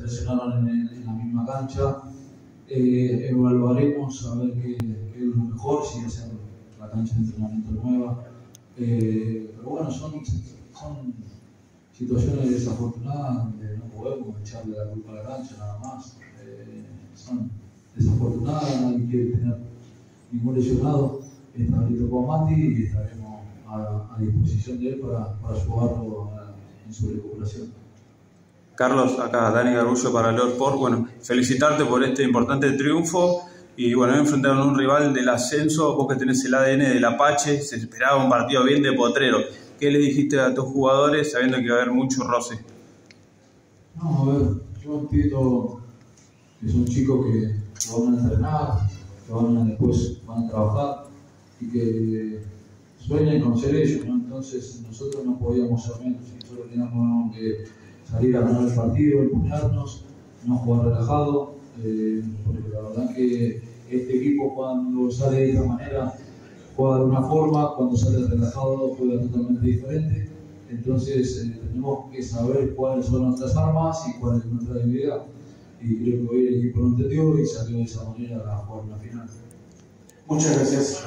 se lesionaron en, la misma cancha. Eh, evaluaremos a ver qué, es lo mejor, si hacer la cancha de entrenamiento nueva. Eh, pero bueno, son, son situaciones desafortunadas donde no podemos echarle la culpa a la cancha nada más. Eh, son desafortunadas, nadie quiere tener ningún lesionado. Está con Mati y estaremos a, a, disposición de él para, para ayudarlo en su recuperación. Carlos, acá Dani Garullo para Lord Sport. Bueno, felicitarte por este importante triunfo y bueno, enfrentaron a un rival del ascenso, vos que tenés el ADN del Apache, se esperaba un partido bien de potrero. ¿Qué le dijiste a tus jugadores sabiendo que va a haber mucho roce? No, a ver, yo entiendo que son chicos que, que van a entrenar, que van a, después van a trabajar y que sueñan con ser ellos, ¿no? Entonces nosotros no podíamos ser menos, nosotros teníamos que salir a ganar el partido, empuñarnos, no jugar relajado, eh, porque la verdad que este equipo cuando sale de esta manera juega de una forma, cuando sale relajado juega totalmente diferente. Entonces eh, tenemos que saber cuáles son nuestras armas y cuál es nuestra debilidad. Y creo que hoy el equipo lo entendió y salió de esa manera a jugar una final. Muchas gracias.